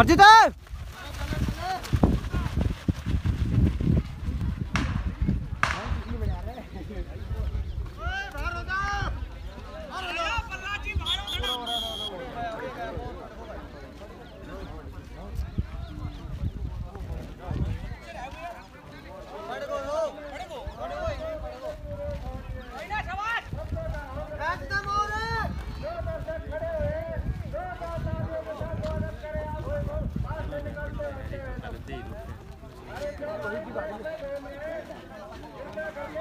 हरजीत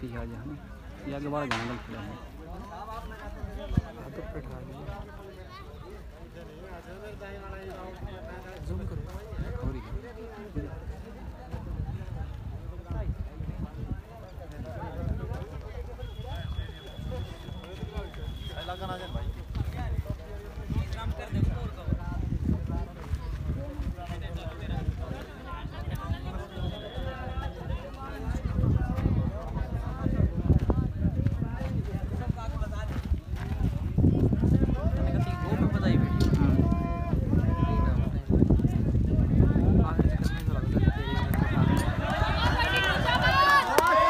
एवढं आ जाए ना? या के बाद जंगल लगता है करो और ही मैंने कहा तीन वो में बताई वीडियो आगे से करने को लगता है तेरे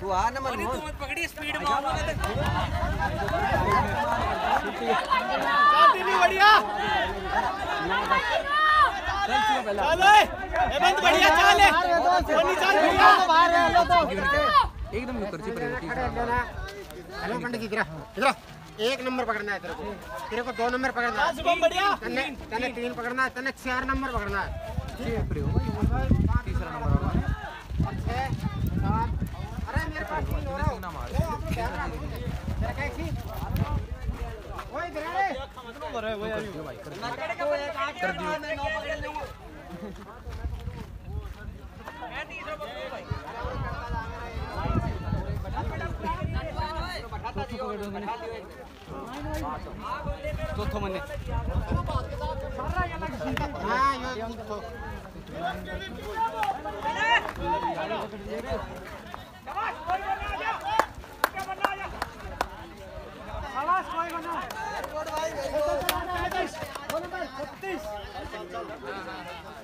तू आ ना नंबर बढ़िया चल हेमंत बढ़िया चल सोनी चल बढ़िया एकदम नुकर ची पड़ेगी हेलो पंडित इधर इधर एक नंबर पकड़ना है तेरे को तेरे को दो नंबर पकड़ना है तने तने तीन पकड़ना है तने चार नंबर पकड़ना है तीसरा नंबर होगा छह सात अरे मेरे पास तीन हो रहा तीन नाम आ चौथो मने यो तो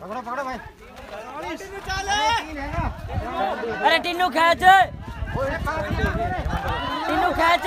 पकड़ो पकड़ो भाई अरे टिन्नू खेच। टिन्नू खेच।